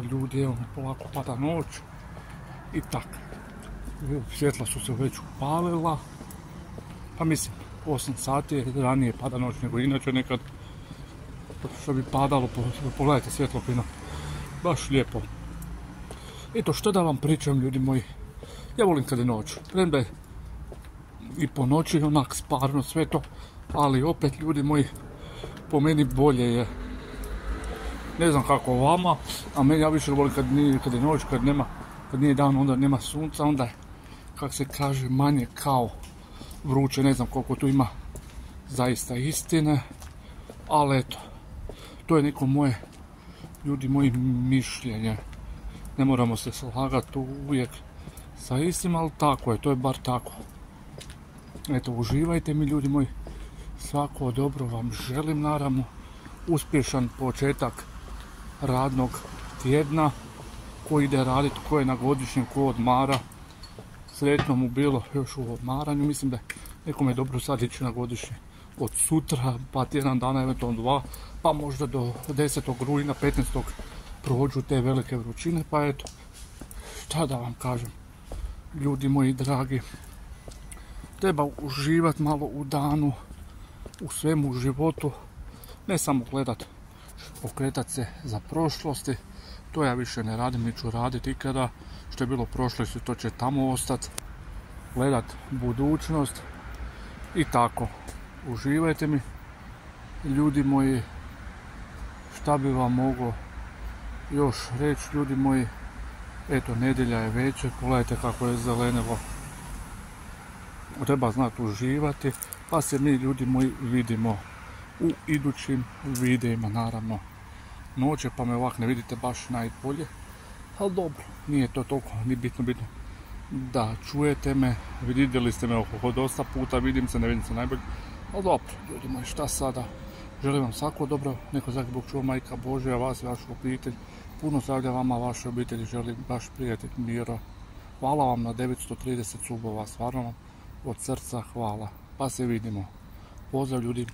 ljudi, evo polako pada noć. I tak. Svjetla su se već upalila, pa mislim 8 sati ranije pada noć nego inače nekad. Što bi padalo, pogledajte svjetlo pino, baš lijepo. Eto što da vam pričam ljudi moji, ja volim kad je noć, premda je i po noći onak sparno sve to, ali opet ljudi moji, po meni bolje je ne znam kako vama, a meni ja više volim kad, nije, kad je noć, kad nema, kad nije dan, onda nema sunca, onda je, kak se kaže, manje kao vruće, ne znam koliko tu ima zaista istine, ali eto, to je neko moje, ljudi, moji mišljenje. Ne moramo se slagati uvijek sa istim, ali tako je, to je bar tako. Eto, uživajte mi ljudi moji, svako dobro vam želim naravno, uspješan početak radnog tjedna, ko ide raditi, ko je na godišnjem, ko odmara. Sretno mu bilo još u odmaranju, mislim da nekome je dobro sad ići na godišnje od sutra, pa tjedan dana, eventualno dva, pa možda do 10. rujna, 15. prođu te velike vrućine, pa eto, šta da vam kažem, ljudi moji dragi, treba uživati malo u danu, u svemu životu, ne samo gledat okretat se za prošlosti. To ja više ne radim, ni ću raditi ikada. Što je bilo prošlosti, to će tamo ostati. Gledat budućnost i tako. Uživajte mi, ljudi moji. Šta bi vam moglo još reći, ljudi moji. Eto, nedjelja je večer, pogledajte kako je zelenilo. Treba znati uživati, pa se mi ljudi moji vidimo u idućim videima naravno noće pa me ovak ne vidite baš najbolje. Ali dobro, nije to toliko ni bitno bitno. Da čujete me vidjeli ste me oko dosta puta vidim se, ne vidim se najbolje. Ali dobro, ljudi moji šta sada? Želim vam svako dobro, neko Bog čuva majka Božja, vas i vašu obitelj. Puno zdravlja vama, vaše obitelji želim baš prijatelj mira hvala vam na 930 subova, stvarno vam od srca hvala. Pa se vidimo. Pozdrav ljudi